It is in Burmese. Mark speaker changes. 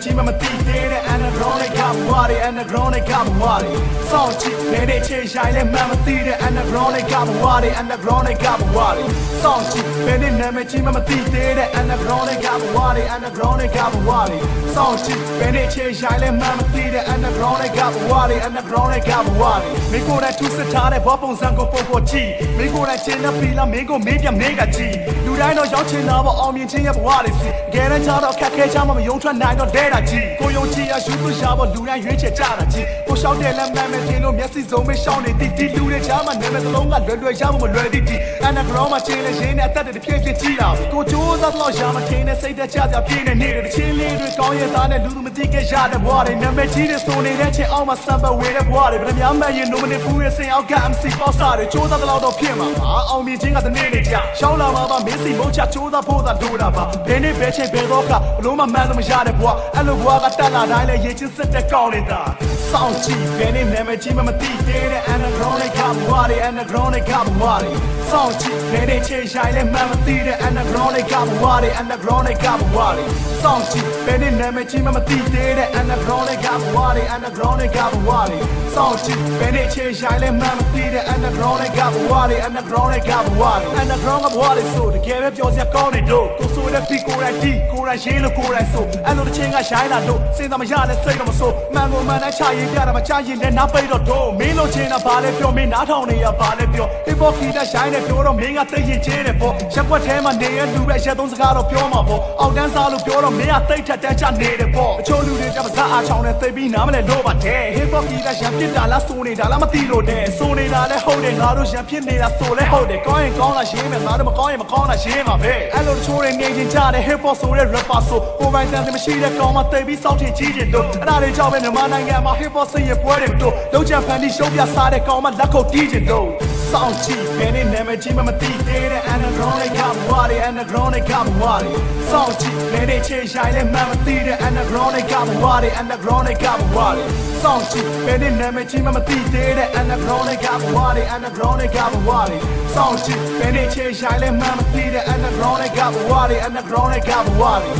Speaker 1: င်ကြည့်ဘယ်နဲ့နာမည်ကြီးမှမသိသေးတဲ့ underground ကဘွားတွေ underground ကဘွားတွေစောင့်ကြည့်ဘယ်နဲ့ချေရှိုင်လဲမှမသိတဲ့ underground ကဘွားတွေ underground ကဘွားတွေစောင့်ကြည့်ဘယ်နဲ့နာမည်ကြီးမှမသိသေးတဲ့ underground ကဘွားတွေ underground ကဘွားတွေစောင့်ကြည့်ဘယ်နဲ့ချေရှိုင်လဲမှမသိတဲ့ underground ကဘွားတွေ underground ကဘွားတွေမိကိုယ်နဲ့ထူးစစ်ထားတဲ့ဘောပုံစံကိုပုံပေါ်ကြည့်မိကိုယ်နဲ့ချင်းနဲ့ပီလာမင်းကိုမေးပြမေးကကြည့်လူ တိုင်းတော့ရောက်ချင်တာပေါ့အောင်မြင်ခြင်းရဲ့ဘဝတွေစီငယ်တဲ့ချားတော့ခက်ခဲချားမှမယုံထွက်နိုင်တော့ဒဲတာကြီးကိုယုံကြည်ရယူသူရှာပေါ့လူတိုင်းရွေးချယ်ကြတာကြီးကိုရှောက်တဲ့လက်မှန်မဲ့တင်လို့မျက်စိစုံမရှောင်းနေတီတီလူတွေချားမှနာမည်စလုံးကလွယ်လွယ်ရမှမလွယ်သည်တီ underground မှာချင်းလဲရင်းနဲ့အသက်တွေဖြည့်ဖြည့်ကြည့်တာကိုကြိုးစားတော့ရမှထင်းနဲ့စိတ်သက်ကြကြပြင်းနေနေတဲ့ချင်းလေးတွေကောင်းရသားနဲ့လူသူမသိခဲ့ရတဲ့ဘဝတွေနာမည်ကြီးတွေဆိုနေတဲ့ချင်းအောက်မှာစံပတ်ဝေတဲ့ဘဝတွေဗမာမှန်ရင် nominate ဘူးရဲ့စင်အောက်က MC ပေါ့စားတွေကြိုးစားတော့တော့ဖြစ်မှာပါအောင်မြင်ခြင်းကတနေ့နေ့ကြာရှောင်းလာမှာပါမင်းစီမုတ်ချကြိုးစားဖို့သာတို့တာပါဘယ်နေ့ဘယ်ချိန်ဘယ်တော့ကဘလို့မှမှန်းလို့မရတဲ့ဘဝအဲ့လိုဘဝကတက်လာတိုင်းလဲရေချင်းစစ်တဲ့ကောင်းနေတာစောင့်ကြည့်ဘယ်နေ့နာမည်ကြီးမှမသိသေးတဲ့ underground ကဘဝတွေ underground ကဘဝတွေစောင့်ကြည့်ဘယ်နေ့ချိန်ရှိုင်လဲမှန်းမသိတဲ့ underground ကဘဝတွေ underground ကဘဝတွေစောင့်ကြည့်ဘယ်နေ့နာမည်ကြီးမှမသိသေးတဲ့ underground ကဘဝတွေ underground ကဘဝတွေစောင့်ကြည့်ဘယ်နေ့ချိန်ရှိုင်လဲမှန်းမသိတဲ့ underground ကဘဝတွေ underground ကဘဝတွေ underground ကဘဝတွေဆိုတကယ်ပဲပြောစရာကောင်းနေတော့ကိုဆိုတဲ့ beat ကိုယ်တိုင်ဒီကိုယ်တိုင်ရေးလို့ကိုယ်တိုင်ဆိုအဲ့လိုတစ်ချိန်ကရှိုင်းလာတော့စဉ်းစားမရတဲ့စိတ်တော့မဆိုမှန်ကိုမှန်တိုင်းချရေးပြတာမချရင်လည်းနားပိတ်တော့တော့မင်းလို့ချင်တာဘာလဲပြောမင်းနားထောင်နေရဘာလဲပြော hip hop ခီတက်ရှိုင်းနေပြောတော့မင်းကသိရင်ချင်းတယ်ပေါ့ရက်ွက်ထဲမှာနေရလူပဲရက်သုံးစကားတော့ပြောမှာပေါ့အောက်တန်းစားလို့ပြောတော့မင်းကသိထက်တန်းချနေတယ်ပေါ့အချို့လူတွေကပါစားအားချောင်းနဲ့သိပြီးနားမလဲလို့ပါတဲ့ hip hop ခီတက်ရံပြစ်တာလားစိုးနေတာလားမသိလို့တဲ့စိုးနေတာလဲဟုတ်တယ်ငါတို့ရံဖြစ်နေတာဆိုလဲဟုတ်တယ်ကောင်းရင်ကောင်းလားရှင်းမယ်ငါတို့မကောင်းရင်မကောင်းလားရှင်းပါပဲအဲ့လိုတချို့တွေနေချင်းကြတဲ့ hip hop ဆိုတဲ့ rapper ဆိုကိုယ်ပိုင်တန်တယ်မရှိတဲ့ကောင်မသိပြီးစောင့်ထင်ကြီးကျင်တို့အဲ့ဒါတွေကြောင့်ပဲမြန်မာနိုင်ငံမှာ hip hop စိတ်ရပွဲတွေတို့လုံးချဖန်ပြီးရှုံးပြစားတဲ့ကောင်မလက်ခုပ်တီးကျင်တို့စောင့်ကြည့်ဘယ်နဲ့နာမည်ကြီးမှမသိသေးတဲ့ underground ကဘွားတွေ underground ကဘွားတွေစောင့်ကြည့်ဘယ်နဲ့ချေရှိုင်လဲမှမသိတဲ့ underground ကဘွားတွေ underground ကဘွားတွေစောင့်ကြည့်ဘယ်နဲ့နာမည်ကြီးမှမသိသေးတဲ့ underground ကဘွားတွေ underground ကဘွားတွေစောင့်ကြည့်ဘယ်နဲ့ချေရှိုင်လဲမှမသိတဲ့ underground ကဘွားတွေ underground ကဘွားတွေ